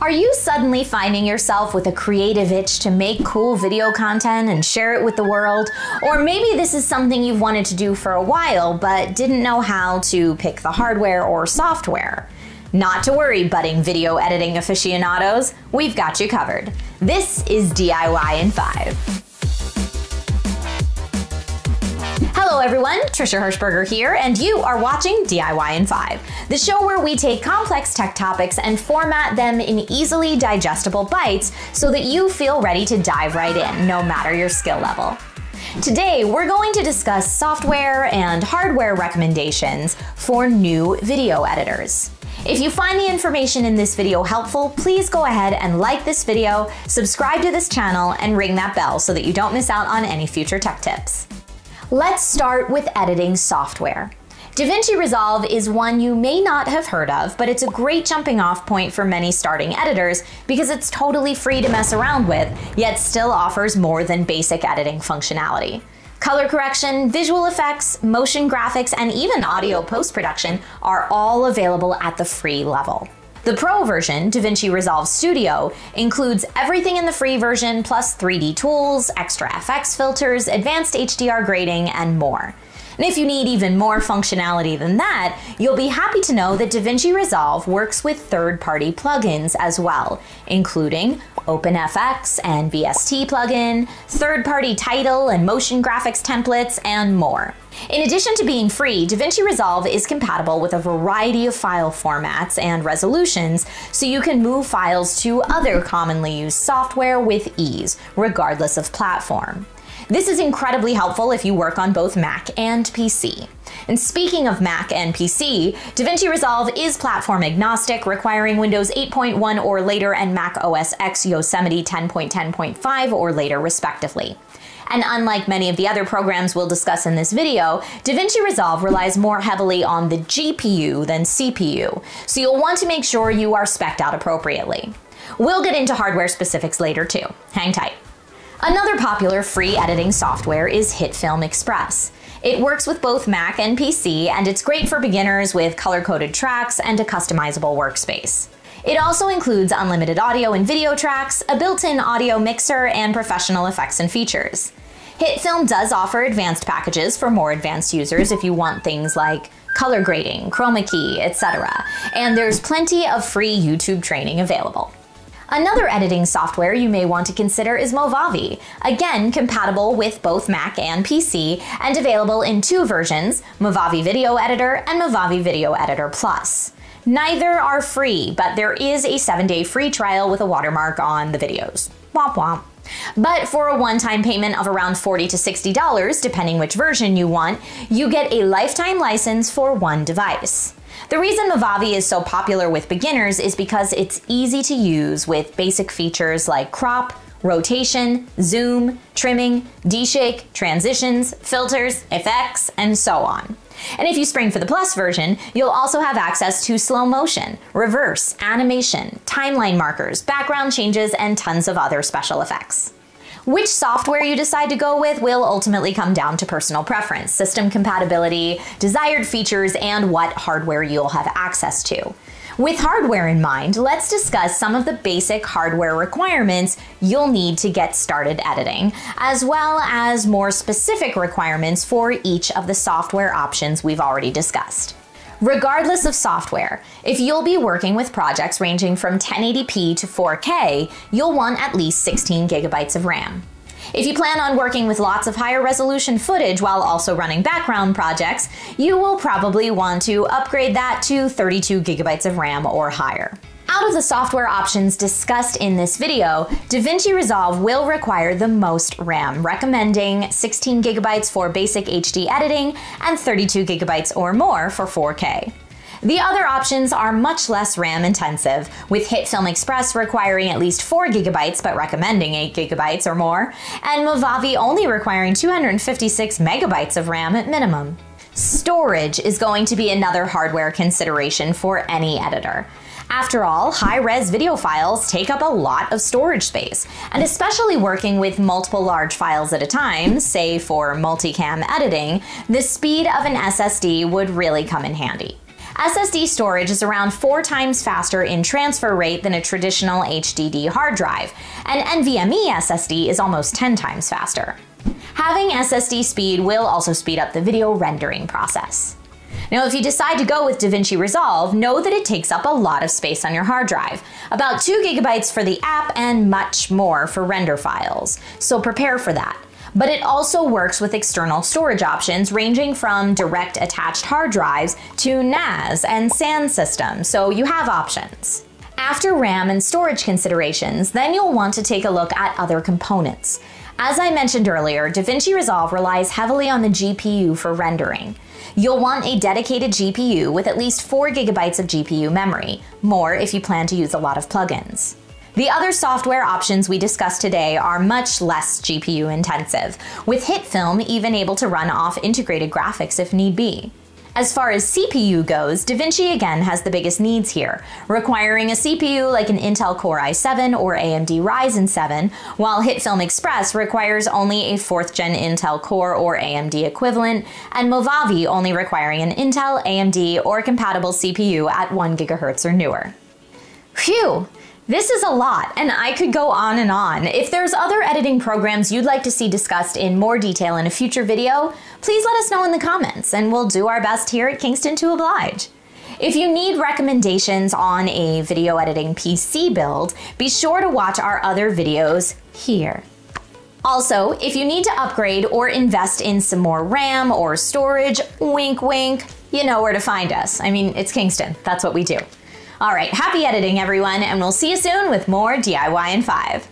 Are you suddenly finding yourself with a creative itch to make cool video content and share it with the world? Or maybe this is something you've wanted to do for a while but didn't know how to pick the hardware or software? Not to worry, budding video editing aficionados, we've got you covered. This is DIY in 5. Hello everyone, Trisha Hershberger here, and you are watching DIY in 5, the show where we take complex tech topics and format them in easily digestible bites so that you feel ready to dive right in, no matter your skill level. Today, we're going to discuss software and hardware recommendations for new video editors. If you find the information in this video helpful, please go ahead and like this video, subscribe to this channel, and ring that bell so that you don't miss out on any future tech tips. Let's start with editing software. DaVinci Resolve is one you may not have heard of, but it's a great jumping off point for many starting editors because it's totally free to mess around with, yet still offers more than basic editing functionality. Color correction, visual effects, motion graphics, and even audio post production are all available at the free level. The Pro version, DaVinci Resolve Studio, includes everything in the free version plus 3D tools, extra FX filters, advanced HDR grading, and more. And if you need even more functionality than that, you'll be happy to know that DaVinci Resolve works with third-party plugins as well, including OpenFX and VST plugin, third-party title and motion graphics templates, and more. In addition to being free, DaVinci Resolve is compatible with a variety of file formats and resolutions, so you can move files to other commonly used software with ease, regardless of platform. This is incredibly helpful if you work on both Mac and PC. And speaking of Mac and PC, DaVinci Resolve is platform agnostic, requiring Windows 8.1 or later and Mac OS X Yosemite 10.10.5 or later, respectively. And unlike many of the other programs we'll discuss in this video, DaVinci Resolve relies more heavily on the GPU than CPU, so you'll want to make sure you are specced out appropriately. We'll get into hardware specifics later too. Hang tight. Another popular free editing software is HitFilm Express. It works with both Mac and PC, and it's great for beginners with color-coded tracks and a customizable workspace. It also includes unlimited audio and video tracks, a built-in audio mixer, and professional effects and features. HitFilm does offer advanced packages for more advanced users if you want things like color grading, chroma key, etc. And there's plenty of free YouTube training available. Another editing software you may want to consider is Movavi, again compatible with both Mac and PC and available in two versions, Movavi Video Editor and Movavi Video Editor Plus. Neither are free, but there is a 7-day free trial with a watermark on the videos. Womp womp. But for a one-time payment of around 40 to $60, depending which version you want, you get a lifetime license for one device. The reason Movavi is so popular with beginners is because it's easy to use with basic features like crop, rotation, zoom, trimming, deshake, transitions, filters, effects, and so on. And if you spring for the Plus version, you'll also have access to slow motion, reverse, animation, timeline markers, background changes, and tons of other special effects. Which software you decide to go with will ultimately come down to personal preference, system compatibility, desired features, and what hardware you'll have access to. With hardware in mind, let's discuss some of the basic hardware requirements you'll need to get started editing, as well as more specific requirements for each of the software options we've already discussed. Regardless of software, if you'll be working with projects ranging from 1080p to 4K, you'll want at least 16 gigabytes of RAM. If you plan on working with lots of higher resolution footage while also running background projects, you will probably want to upgrade that to 32 gigabytes of RAM or higher. Out of the software options discussed in this video, DaVinci Resolve will require the most RAM, recommending 16 gigabytes for basic HD editing and 32 gigabytes or more for 4K. The other options are much less RAM intensive, with HitFilm Express requiring at least 4 gigabytes but recommending 8 gigabytes or more, and Movavi only requiring 256 megabytes of RAM at minimum. Storage is going to be another hardware consideration for any editor. After all, high-res video files take up a lot of storage space, and especially working with multiple large files at a time, say for multicam editing, the speed of an SSD would really come in handy. SSD storage is around four times faster in transfer rate than a traditional HDD hard drive, and NVMe SSD is almost 10 times faster. Having SSD speed will also speed up the video rendering process. Now, if you decide to go with DaVinci Resolve, know that it takes up a lot of space on your hard drive, about 2 gigabytes for the app and much more for render files, so prepare for that. But it also works with external storage options ranging from direct attached hard drives to NAS and SAN systems, so you have options. After RAM and storage considerations, then you'll want to take a look at other components. As I mentioned earlier, DaVinci Resolve relies heavily on the GPU for rendering. You'll want a dedicated GPU with at least 4 gigabytes of GPU memory, more if you plan to use a lot of plugins. The other software options we discussed today are much less GPU intensive, with HitFilm even able to run off integrated graphics if need be. As far as CPU goes, DaVinci again has the biggest needs here, requiring a CPU like an Intel Core i7 or AMD Ryzen 7, while HitFilm Express requires only a 4th gen Intel Core or AMD equivalent, and Movavi only requiring an Intel, AMD, or compatible CPU at 1 GHz or newer. Phew! This is a lot, and I could go on and on. If there's other editing programs you'd like to see discussed in more detail in a future video, please let us know in the comments, and we'll do our best here at Kingston to oblige. If you need recommendations on a video editing PC build, be sure to watch our other videos here. Also, if you need to upgrade or invest in some more RAM or storage, wink wink, you know where to find us. I mean, it's Kingston, that's what we do. All right, happy editing everyone, and we'll see you soon with more DIY in 5.